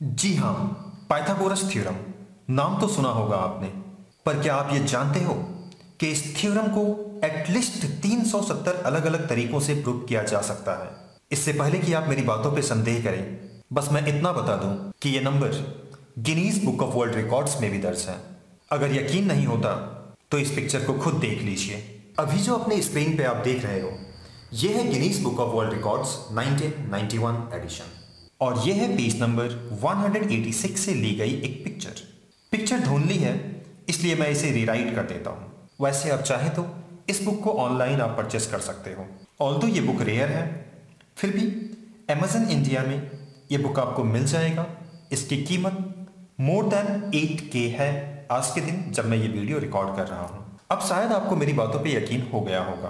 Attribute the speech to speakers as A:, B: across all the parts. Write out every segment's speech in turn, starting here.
A: जी हाँ Pythagoras theorem. नाम तो सुना होगा आपने, पर क्या आप ये जानते हो कि इस थ्योरम को एटलीस्ट 370 अलग अलग तरीकों से प्रूव किया जा सकता है? इससे पहले कि आप मेरी बातों पर संदेह करें, बस मैं इतना बता दूँ कि ये number Guinness book of world records में भी दर्ज है। अगर यकीन नहीं होता तो इस पिक्चर को खुद देख लीजिए। अभी जो अपने स्क्रीन पे आप देख रहे हो यह है Guinness book of world records 1991 edition. और यह है पेज नंबर 186 से ली गई एक पिक्चर पिक्चर धुंधली है, इसलिए मैं इसे रीराइट कर देता हूँ। वैसे आप चाहें तो इस बुक को ऑनलाइन आप परचेस कर सकते हो। ऑल तो ये बुक रेयर है, फिर भी अमेजन इंडिया में ये बुक आपको मिल जाएगा। इसकी कीमत मोर देन एट के है आज के दिन, जब मैं ये वीडियो रिकॉर्ड कर रहा हूँ। अब शायद आपको मेरी बातों पे यकीन हो गया होगा।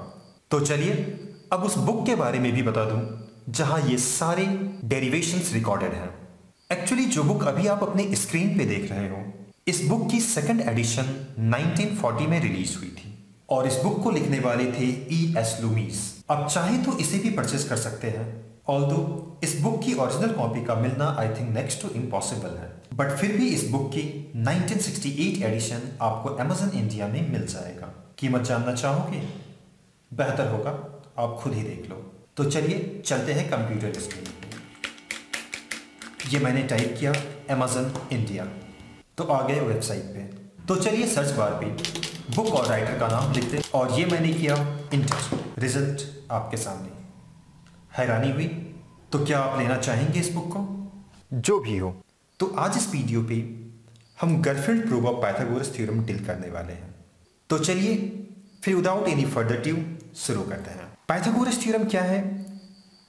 A: तो चलिए, अब उस बुक के बारे में भी बता दूँ। जहाँ ये सारे डेरिवेशंस रिकॉर्डेड हैं। एक्चुअली जो बुक अभी आप अपने स्क्रीन पे देख रहे हो, इस बुक की सेकंड एडिशन 1940 में रिलीज़ हुई थी। और इस बुक को लिखने वाले थे ई एस लुमीस अब चाहे तो इसे भी परचेज कर सकते हैं। ऑल इस बुक की ओरिजिनल कॉपी का मिलना I think next to impossible है। बट फिर भी इस बुक की 1968 एडिशन आपको अमेजन इंडिया में मिल जाएगा। कीमत जानना चाहोगे? बेहतर होगा। आप खुद ही देख लो। तो चलिए चलते हैं कंप्यूटर स्क्रीन ये मैंने टाइप किया अमेजन इंडिया तो आ गए वेबसाइट पे। तो चलिए सर्च बार पे बुक और राइटर का नाम लिखते और ये मैंने किया इंटर रिज़ल्ट आपके सामने। हैरानी हुई। तो क्या आप लेना चाहेंगे इस बुक को? जो भी हो। तो आज इस वीडियो पे हम Garfield proof of Pythagoras theorem deal करने वाले हैं। तो चलिए फिर विदाउट एनी फर्दर ट्यू शुरू करते हैं। पाइथागोरस थ्योरम क्या है?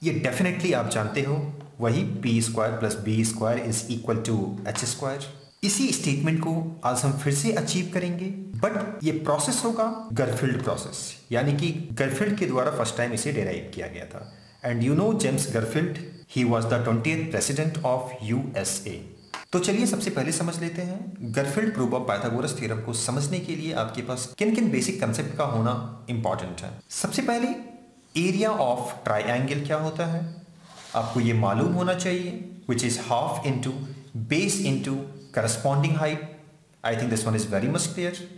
A: ये डेफिनेटली आप जानते हो, वही P square plus B square is equal to H square इसी स्टेटमेंट को आज हम फिर से अचीव करेंगे। बट ये प्रोसेस होगा गरफील्ड प्रोसेस यानी कि गरफील्ड के द्वारा फ़र्स्ट टाइम इसे डेराइव किया गया था। And you know James Garfield he was the twenty president of USA तो चलिए सबसे पहले समझ लेते हैं। Garfield proof of Pythagoras theorem को समझने के लिए आपके पास किन किन बेसिक कंसेप्ट का होना इंपॉर्टेंट है। सबसे पहले एरिया ऑफ़ ट्राइंगल क्या होता है? आपको ये मालूम होना चाहिए which is half into base into corresponding height I think this one is very much clear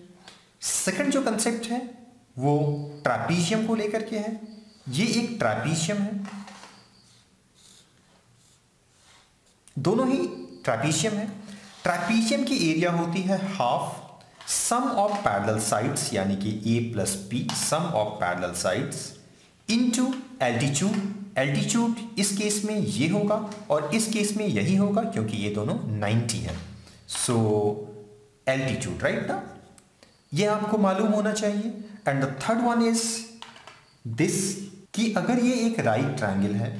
A: second जो कंसेप्ट है, वो ट्रापीजियम को लेकर के है। ये एक ट्रापीजियम है। दोनों ही ट्रापीजियम है। ट्रापीजियम की एरिया होती है half sum of parallel sides यानी कि A plus B sum of parallel sides into altitude altitude इस केस में ये होगा और इस केस में यही होगा, क्योंकि ये दोनों 90 है। सो एल्टीट्यूड राइट ना ये आपको मालूम होना चाहिए। And the third one is this कि अगर ये एक राइट right ट्रायंगल है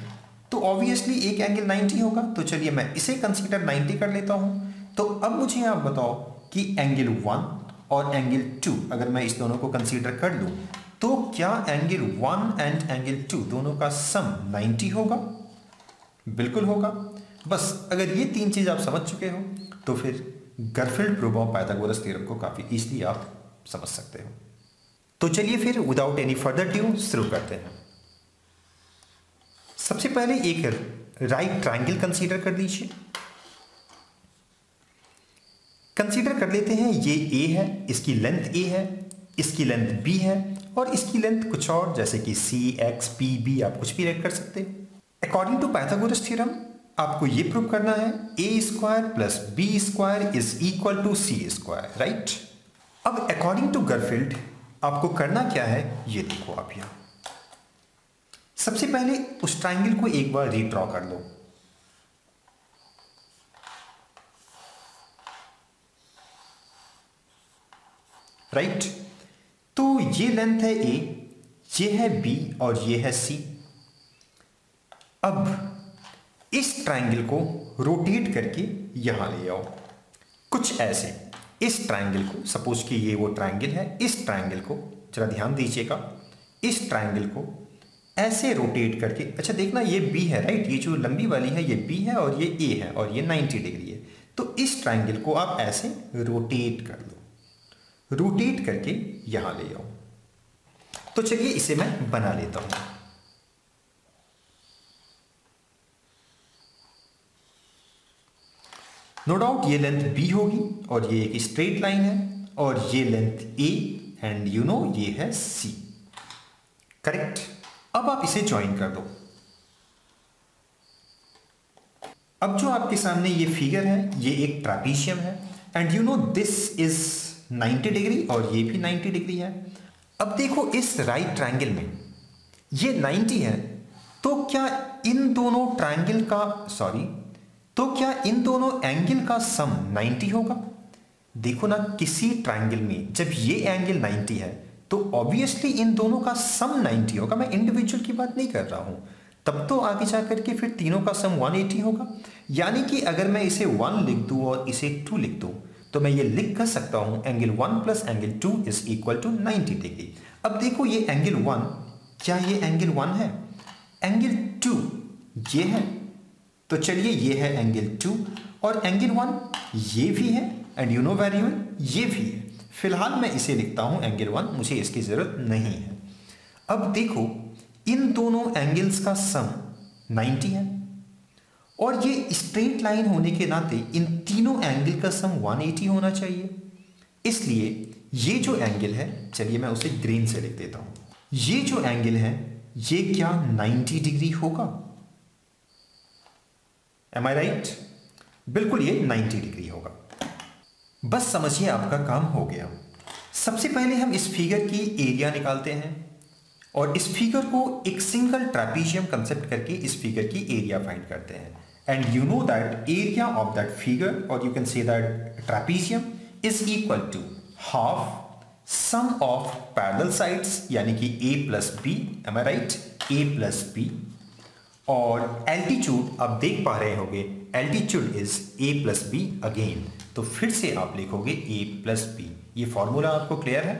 A: तो ऑब्वियसली एक एंगल 90 होगा। तो चलिए मैं इसे कंसीडर 90 कर लेता हूँ। तो अब मुझे आप बताओ कि एंगल वन और एंगल टू अगर मैं इस दोनों को कंसीडर कर लूँ तो क्या angle one and angle two दोनों का सम 90 होगा? बिल्कुल होगा। बस, अगर ये तीन चीज़ आप समझ चुके हो तो फिर गर्फिल्ड ऑफ़ पाइथागोरस थ्योरम को काफ़ी इजीली आप समझ सकते हो। तो चलिए फिर विदाउट एनी फर्दर ड्यू शुरू करते हैं। सबसे पहले एक राइट ट्राइंगल कंसीडर कर लीजिए कंसीडर कर लेते हैं, ये ए है, इसकी लेंथ ए है, इसकी लेंथ बी है, और इसकी लेंथ कुछ और, जैसे कि सी एक्स पी बी आप कुछ भी रेड कर सकते हैं। अकॉर्डिंग टू पैथागोरस थ्योरम आपको ये प्रूव करना है A square plus B square is equal to C square right अब अकॉर्डिंग टू गरफील्ड आपको करना क्या है, ये देखो आप यहाँ। सबसे पहले उस ट्राइंगल को एक बार रीड्रॉ कर लो। Right right? तो ये लेंथ है ए ये है बी और ये है सी अब इस ट्राइंगल को रोटेट करके यहाँ ले आओ। कुछ ऐसे। इस ट्राइंगल को सपोज़ कि ये वो ट्राइंगल है, इस ट्राइंगल को, जरा ध्यान दीजिएगा। इस ट्राइंगल को ऐसे रोटेट करके अच्छा देखना ये बी है राइट ये जो लंबी वाली है, ये बी है और ये ए है और ये 90 डिग्री है। तो इस ट्राइंगल को आप ऐसे रोटेट कर लो। रोटेट करके यहाँ ले आओ। तो चलिए इसे मैं बना लेता हूँ। नो डाउट ये लेंथ बी होगी और ये एक स्ट्रेट लाइन है और ये length A and you know ये है सी करेक्ट अब आप इसे ज्वाइन कर दो। अब जो आपके सामने ये फिगर है, ये एक ट्रापीशियम है। And you know this is 90 degree और ये भी 90 डिग्री है। अब देखो इस राइट ट्रायंगल में, ये 90 है तो क्या इन दोनों ट्रायंगल का सॉरी तो क्या इन दोनों एंगल का सम 90 होगा? देखो ना, किसी ट्रायंगल में जब ये एंगल 90 है तो ऑब्वियसली इन दोनों का सम 90 होगा। मैं इंडिविजुअल की बात नहीं कर रहा हूँ। तब तो आगे जाकर के फिर तीनों का सम 180 होगा। यानी कि अगर मैं इसे 1 लिख दूँ और इसे 2 लिख दूँ तो मैं ये लिख कर सकता हूँ angle 1 plus angle 2 is equal to 90 degree अब देखो ये एंगल 1 क्या ये एंगल 1 है? एंगल 2 ये है। तो चलिए ये है एंगल 2 और एंगल 1 ये भी है। And you know very well ये भी है। फ़िलहाल मैं इसे लिखता हूँ एंगल वन मुझे इसकी ज़रूरत नहीं है। अब देखो, इन दोनों एंगल्स का सम 90 है, और ये स्ट्रेट लाइन होने के नाते इन तीनों एंगल का सम 180 होना चाहिए। इसलिए ये जो एंगल है, चलिए मैं उसे ग्रीन से लिख देता हूँ। ये जो एंगल है, ये क्या 90 डिग्री होगा? एम आई राइट बिल्कुल ये 90 डिग्री होगा। बस समझिए आपका काम हो गया। सबसे पहले हम इस फिगर की एरिया निकालते हैं और इस फिगर को एक सिंगल ट्रैपीजियम कंसेप्ट करके इस फिगर की एरिया फाइंड करते हैं। And you know that area of that figure और you can say that trapezium is equal to half sum of parallel sides यानी कि A plus B am I right A plus B और altitude आप देख पा रहे होंगे altitude is A plus B again तो फिर से आप लिखोगे ए प्लस बी ये फॉर्मूला आपको क्लियर है?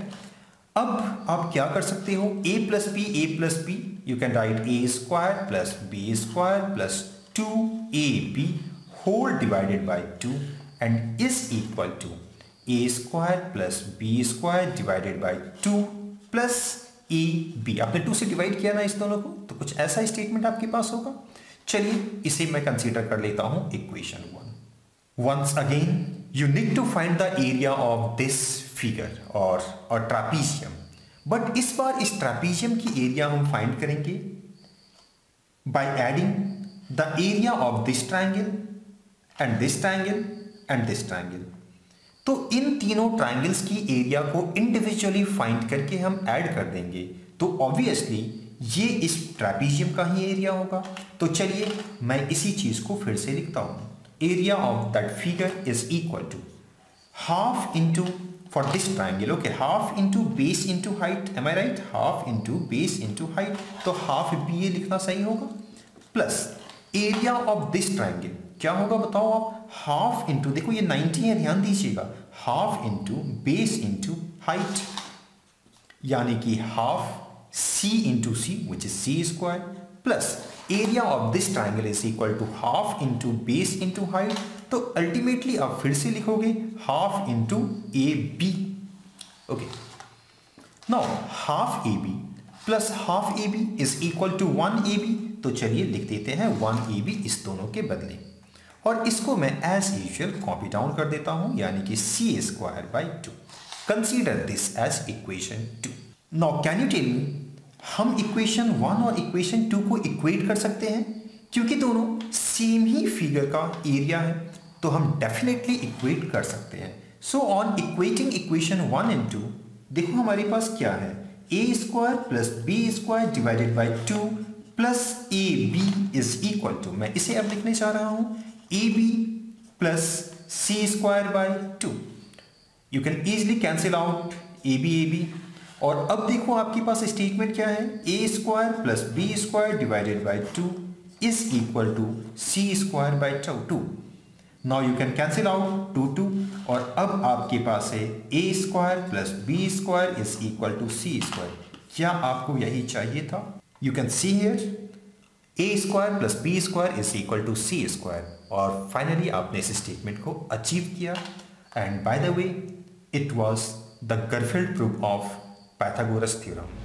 A: अब आप क्या कर सकते हो? A plus B A plus B you can write A square plus B square plus two A B whole divided by two and is equal to A square plus B square divided by two plus A B आपने two से divide किया ना इस दोनों को तो कुछ ऐसा स्टेटमेंट आपके पास होगा। चलिए, इसे मैं कंसीडर कर लेता हूँ equation one once again you need to find the area of this figure और और trapezium. बट इस बार इस ट्रापीजियम की एरिया हम फाइंड करेंगे। By adding the area of this triangle and this triangle and this triangle तो इन तीनों ट्राइंगल्स की एरिया को इंडिविजुअली फाइंड करके हम ऐड कर देंगे। तो ऑब्वियसली ये इस ट्रैपीजियम का ही एरिया होगा। तो चलिए मैं इसी चीज़ को फिर से लिखता हूँ। Area of that figure is equal to half into for this triangle okay half into base into height am I right half into base into height तो हाफ़ भी ये लिखना सही होगा। Plus area of this triangle क्या होगा बताओ आप? हाफ़ इंटू देखो ये 90 है, ध्यान दीजिएगा। Half into base into height यानी कि half C into C which is C square plus area of this triangle is equal to half into base into height तो अल्टीमेटली आप फिर से लिखोगे half into A B okay now half A B plus half A B is equal to one A B तो चलिए लिख देते हैं वन ए बी इस दोनों के बदले। और इसको मैं एज यूजल कॉपी डाउन कर देता हूँ, यानी कि C square by two consider this as equation two now can you tell me हम इक्वेशन वन और इक्वेशन टू को इक्वेट कर सकते हैं? क्योंकि दोनों सेम ही फिगर का एरिया है तो हम डेफिनेटली इक्वेट कर सकते हैं. So on equating equation one and two देखो हमारे पास क्या है? A square plus B square divided by two plus A B is equal to मैं इसे अब लिखने जा रहा हूँ A B plus C square by two you can easily cancel out A B A B और अब देखो आपके पास स्टेटमेंट क्या है? A square plus B square divided by two is equal to C square by two now you can cancel out two two और अब आपके पास है A square plus B square is equal to C square क्या आपको यही चाहिए था? You can see here A square plus B square is equal to C square और फाइनली आपने इस स्टेटमेंट को अचीव किया and by the way it was the Garfield proof of Pythagoras theorem.